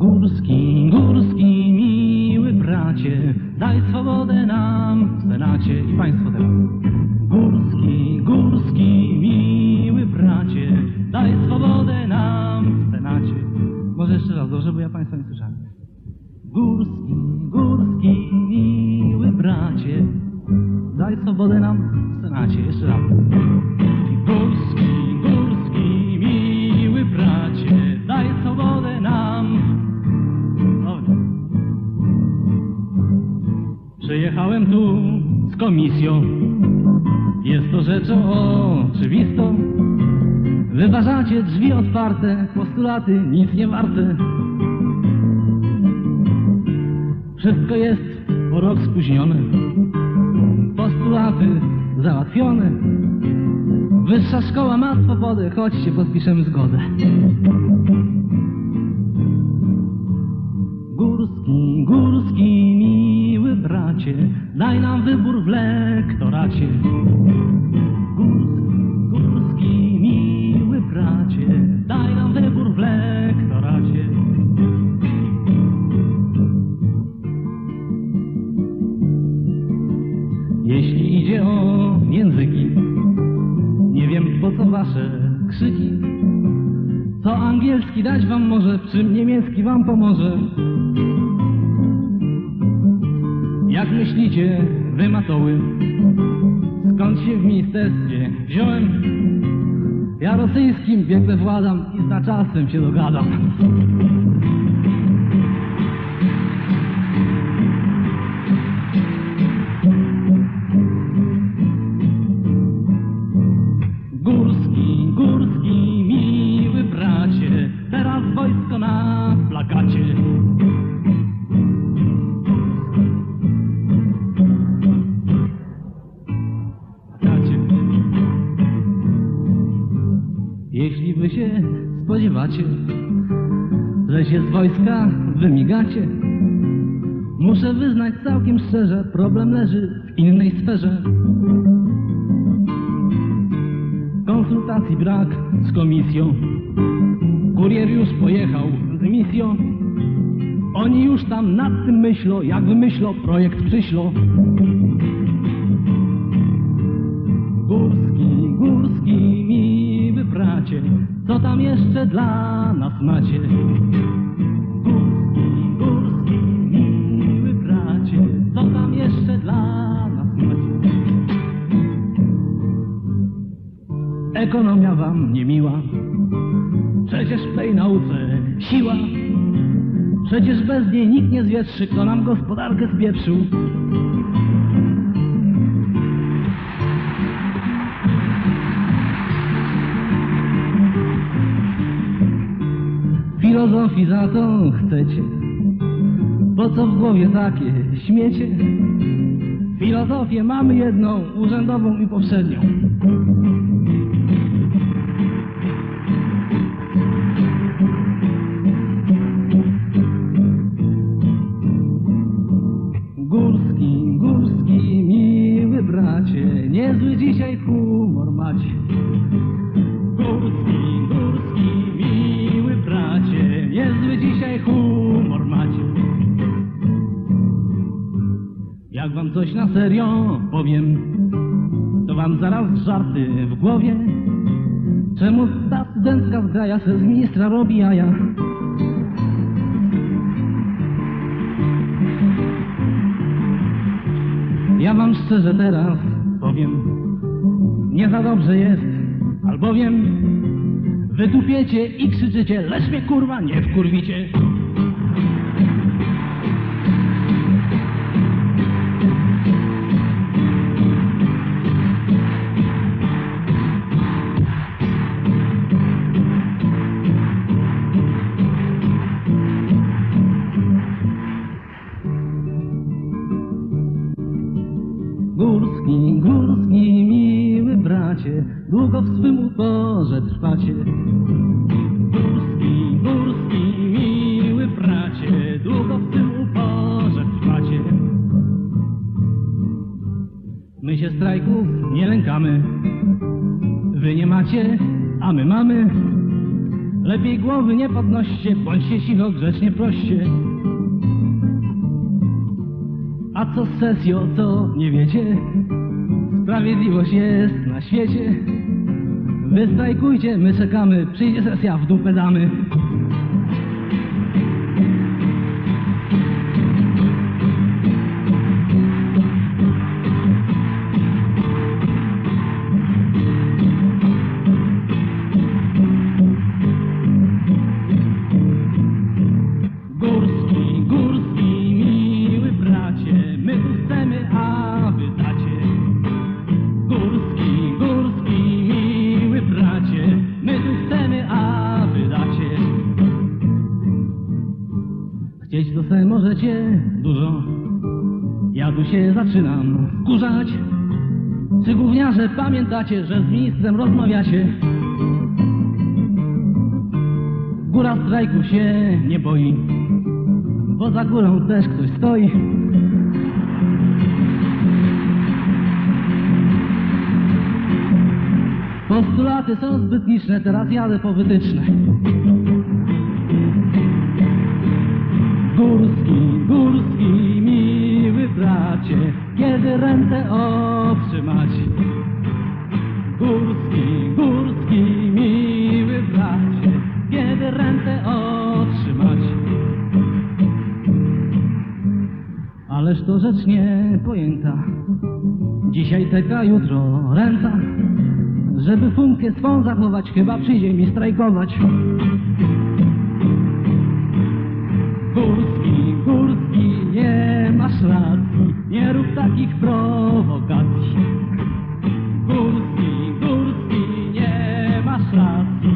Górski, górski, miły bracie, daj swobodę nam w Senacie i państwo teraz. Górski, górski, miły bracie, daj swobodę nam w Senacie. Może jeszcze raz, dobrze, bo ja państwa nie słyszałem. Górski, górski, miły bracie, daj swobodę nam w Senacie. Jeszcze raz. Górski, górski, miły bracie, daj swobodę nam. Dobrze. Przyjechałem tu z komisją. Jest to rzeczą oczywistą. Wyważacie drzwi otwarte, postulaty nic nie warte. Wszystko jest o rok spóźnione. Postulaty załatwione. Wyższa szkoła ma swobodę, chodźcie, podpiszemy zgodę. Górski, górski, miły bracie, daj nam wybór w lektoracie. Górski, górski, miły bracie, daj nam wybór w lektoracie. Angielski dać wam może, w czym niemiecki wam pomoże? Jak myślicie, wy matoły, skąd się w ministerstwie wziąłem? Ja rosyjskim biegle władam i za czasem się dogadam. Wojsko na plakacie. Plakacie. Jeśli wy się spodziewacie, że się z wojska wymigacie, muszę wyznać całkiem szczerze, problem leży w innej sferze. Konsultacji brak z komisją. Kurier już pojechał z misją. Oni już tam nad tym myślą, jak wymyślą, projekt przyślą. Górski, górski, miły bracie, co tam jeszcze dla nas macie? Górski, górski, miły bracie, co tam jeszcze dla nas macie? Ekonomia wam niemiła, przecież w tej nauce siła. Przecież bez niej nikt nie zwietrzy, kto nam gospodarkę spieprzył. Filozofii za to chcecie, po co w głowie takie śmiecie? Filozofię mamy jedną, urzędową i powszednią. Dzisiaj humor macie. Górski, górski, miły bracie, niezły dzisiaj humor macie. Jak wam coś na serio powiem, to wam zaraz żarty w głowie. Czemu ta studencka zgraja se z ministra robi jaja? Ja wam szczerze teraz powiem, nie za dobrze jest, albowiem wydupiecie i krzyczycie, lecz mnie kurwa nie wkurwicie. Długo w swym uporze trwacie. Górski, górski, miły bracie, długo w tym My się strajków nie lękamy. Wy nie macie, a my mamy. Lepiej głowy nie podnoście, bądźcie cicho, grzecznie proście. A co z sesją, co nie wiecie? Sprawiedliwość jest na świecie. Wy strajkujcie, my czekamy, przyjdzie sesja, w dupę damy. Możecie dużo, ja tu się zaczynam wkurzać. Czy gówniarze pamiętacie, że z ministrem rozmawiacie? Góra strajku się nie boi, bo za górą też ktoś stoi. Postulaty są zbyt liczne, teraz jadę po wytyczne. Górski, miły bracie, kiedy rentę otrzymać? Górski, górski, miły bracie, kiedy rentę otrzymać? Ależ to rzecz nie pojęta, dzisiaj teka, jutro renta. Żeby funkę swą zachować, chyba przyjdzie mi strajkować. Górski, Górski, nie masz racji, nie rób takich prowokacji. Górski, Górski, nie masz racji,